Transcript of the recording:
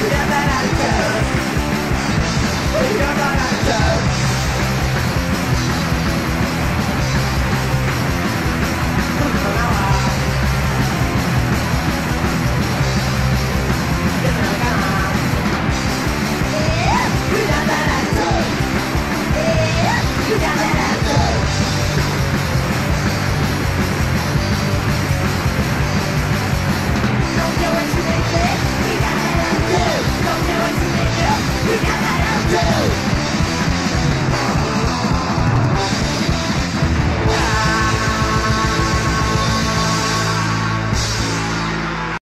Yeah, that I this.